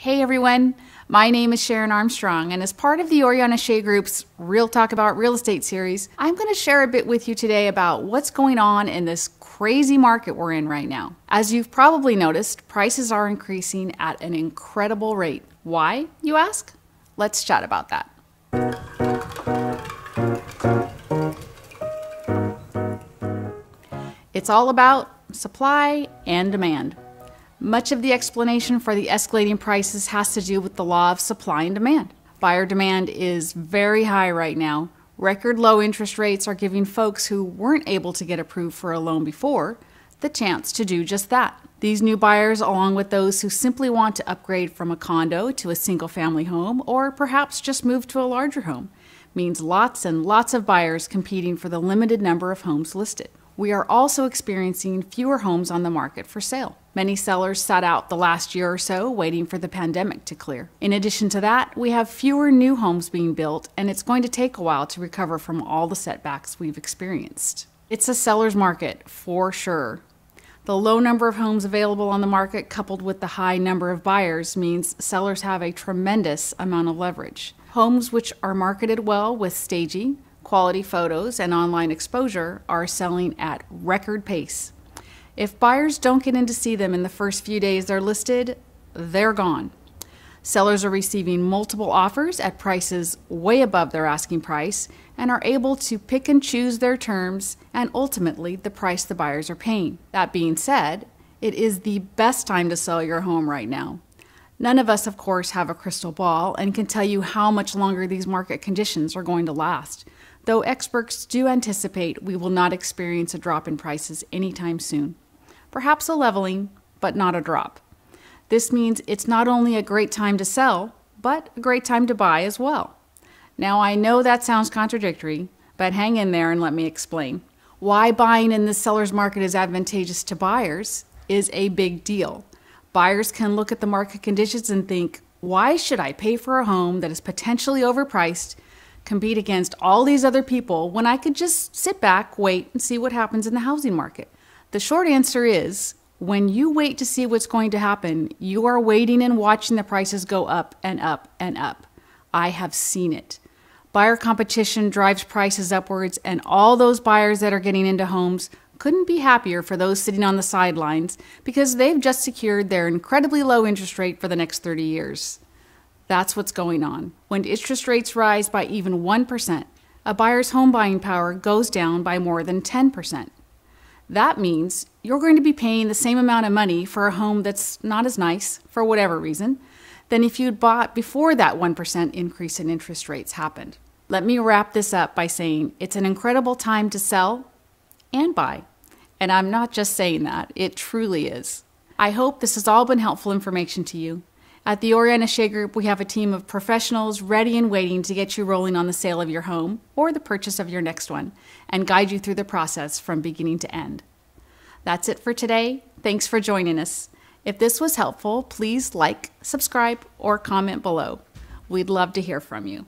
Hey everyone, my name is Sharon Armstrong, and as part of the Oriana Shea Group's Real Talk About Real Estate series, I'm going to share a bit with you today about what's going on in this crazy market we're in right now. As you've probably noticed, prices are increasing at an incredible rate. Why, you ask? Let's chat about that. It's all about supply and demand. Much of the explanation for the escalating prices has to do with the law of supply and demand. Buyer demand is very high right now. Record low interest rates are giving folks who weren't able to get approved for a loan before the chance to do just that. These new buyers, along with those who simply want to upgrade from a condo to a single family home or perhaps just move to a larger home, means lots and lots of buyers competing for the limited number of homes listed we are also experiencing fewer homes on the market for sale. Many sellers sat out the last year or so waiting for the pandemic to clear. In addition to that, we have fewer new homes being built, and it's going to take a while to recover from all the setbacks we've experienced. It's a seller's market for sure. The low number of homes available on the market, coupled with the high number of buyers, means sellers have a tremendous amount of leverage. Homes which are marketed well with staging, quality photos, and online exposure are selling at record pace. If buyers don't get in to see them in the first few days they're listed, they're gone. Sellers are receiving multiple offers at prices way above their asking price and are able to pick and choose their terms and ultimately the price the buyers are paying. That being said, it is the best time to sell your home right now. None of us, of course, have a crystal ball and can tell you how much longer these market conditions are going to last though experts do anticipate we will not experience a drop in prices anytime soon. Perhaps a leveling, but not a drop. This means it's not only a great time to sell, but a great time to buy as well. Now, I know that sounds contradictory, but hang in there and let me explain. Why buying in the seller's market is advantageous to buyers is a big deal. Buyers can look at the market conditions and think, why should I pay for a home that is potentially overpriced compete against all these other people when I could just sit back, wait, and see what happens in the housing market? The short answer is when you wait to see what's going to happen, you are waiting and watching the prices go up and up and up. I have seen it. Buyer competition drives prices upwards, and all those buyers that are getting into homes couldn't be happier for those sitting on the sidelines because they've just secured their incredibly low interest rate for the next 30 years. That's what's going on. When interest rates rise by even 1%, a buyer's home buying power goes down by more than 10%. That means you're going to be paying the same amount of money for a home that's not as nice, for whatever reason, than if you'd bought before that 1% increase in interest rates happened. Let me wrap this up by saying it's an incredible time to sell and buy. And I'm not just saying that, it truly is. I hope this has all been helpful information to you. At the Oriana Shea Group, we have a team of professionals ready and waiting to get you rolling on the sale of your home or the purchase of your next one and guide you through the process from beginning to end. That's it for today. Thanks for joining us. If this was helpful, please like, subscribe, or comment below. We'd love to hear from you.